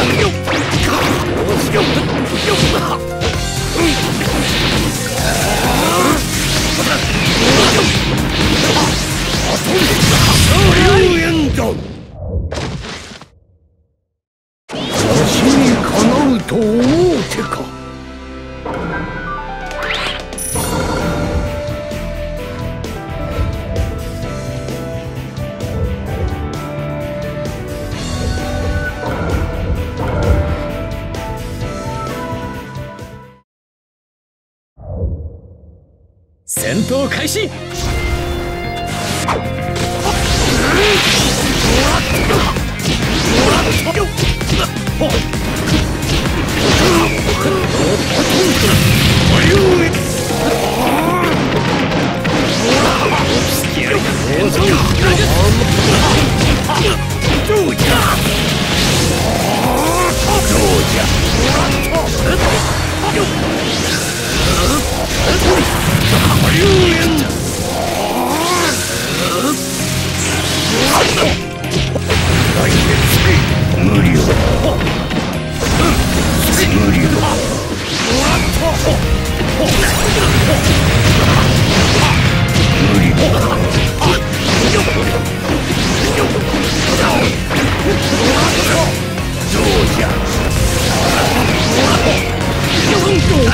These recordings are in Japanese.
ア开心。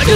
ラ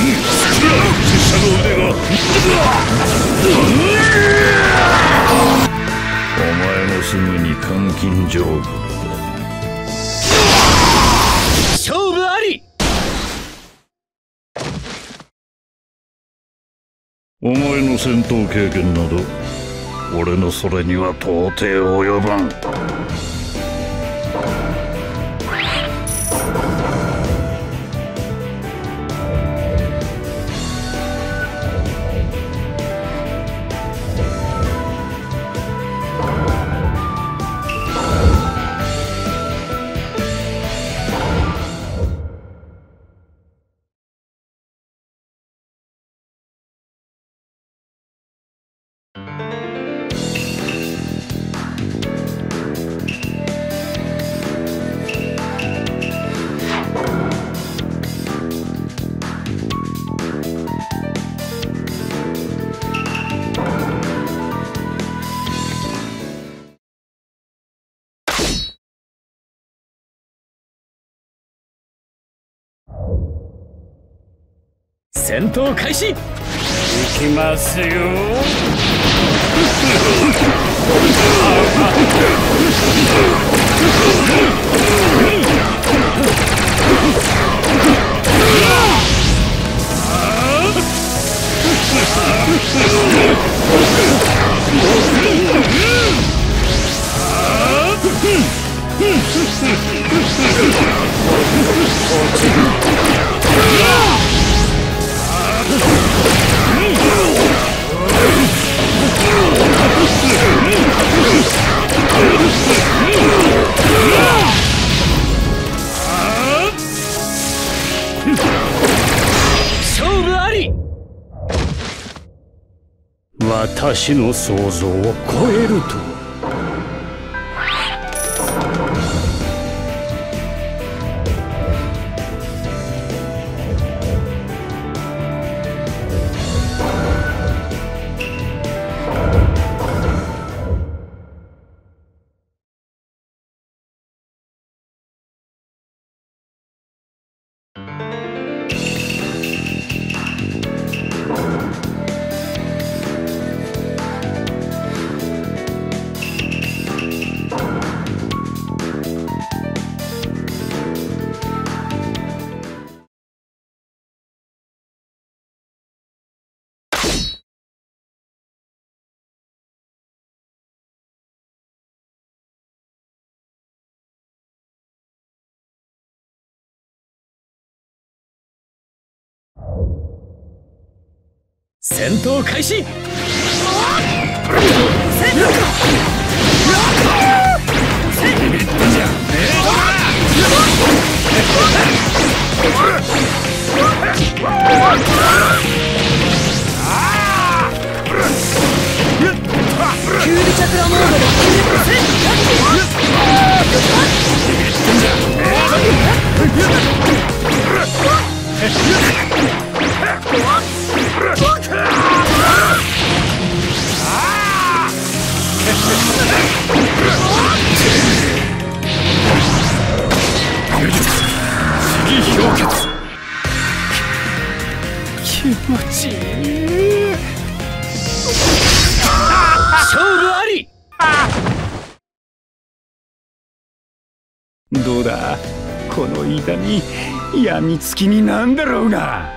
お前もすぐに監禁状況勝負あり。お前の戦闘経験など俺のそれには到底及ばん。戦闘開始。いきますよ。私の想像を超えるとは。戦闘開始。キュールチャクラモードで気持ちいい。勝負あり。どうだ？この痛みやみつきになんだろうが